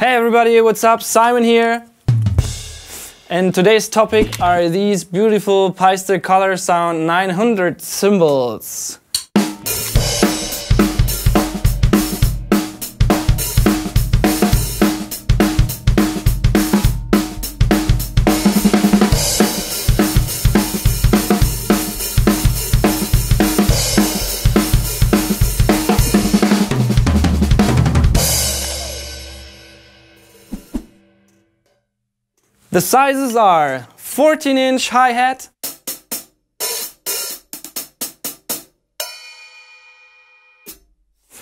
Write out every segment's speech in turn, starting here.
Hey everybody, what's up? Simon here. And today's topic are these beautiful Paiste Color Sound 900 cymbals. The sizes are 14 inch hi-hat,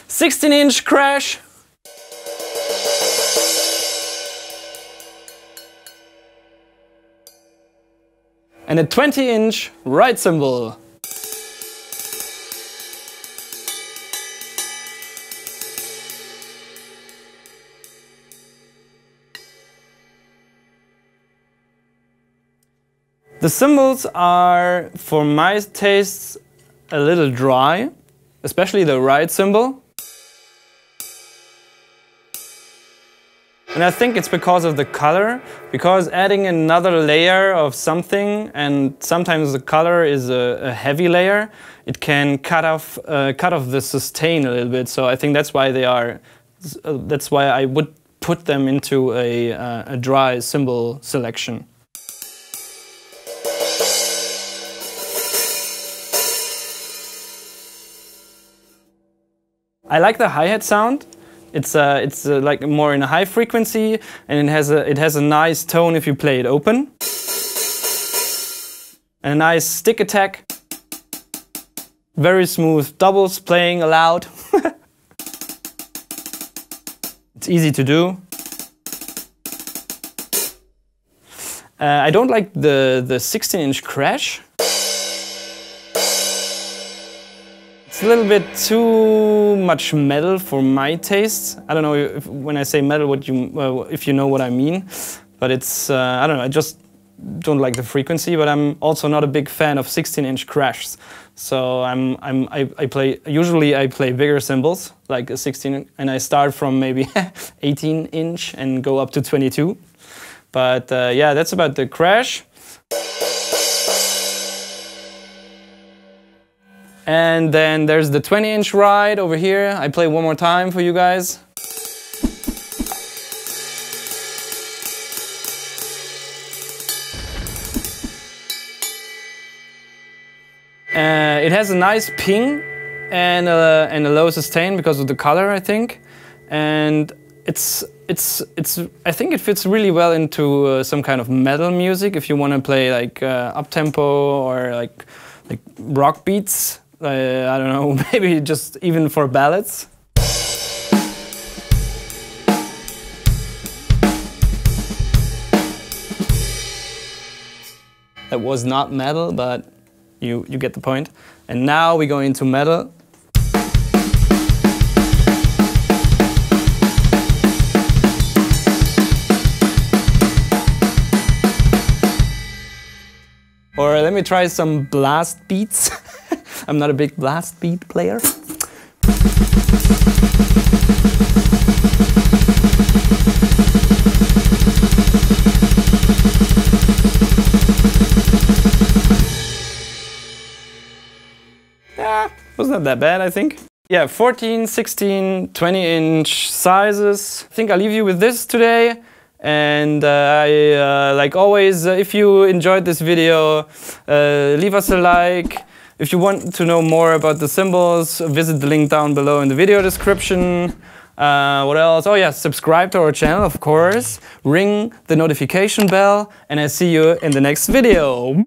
Sixteen inch crash, and a 20 inch ride cymbal. The cymbals are, for my tastes, a little dry, especially the ride cymbal. And I think it's because of the color, because adding another layer of something, and sometimes the color is a, a heavy layer, it can cut off, uh, cut off the sustain a little bit. So I think that's why they are, that's why I would put them into a, uh, a dry cymbal selection. I like the hi-hat sound. It's uh, it's uh, like more in a high frequency, and it has a it has a nice tone if you play it open, and a nice stick attack. Very smooth doubles playing aloud. it's easy to do. Uh, I don't like the the 16 inch crash. It's a little bit too much metal for my taste. I don't know if, when I say metal, what you uh, if you know what I mean, but it's uh, I don't know. I just don't like the frequency, but I'm also not a big fan of 16-inch crashes. So I'm I'm I, I, play usually I play bigger cymbals like a 16, and I start from maybe 18-inch and go up to 22. But uh, yeah, that's about the crash. And then there's the 20 inch ride over here. I play one more time for you guys. Uh, it has a nice ping and a, and a low sustain because of the color, I think. And it's it's it's I think it fits really well into uh, some kind of metal music if you want to play like uh, up tempo or like like rock beats uh, I don't know, maybe just even for ballads. That was not metal, but you, you get the point. And now we go into metal. Or let me try some blast beats. I'm not a big blast beat player. Yeah, was not that bad, I think. Yeah, 14, 16, 20 inch sizes. I think I'll leave you with this today. And uh, I, uh, like always, uh, if you enjoyed this video, uh, leave us a like, if you want to know more about the cymbals, visit the link down below in the video description. Uh, what else? Oh yeah, subscribe to our channel, of course. Ring the notification bell, and I see you in the next video.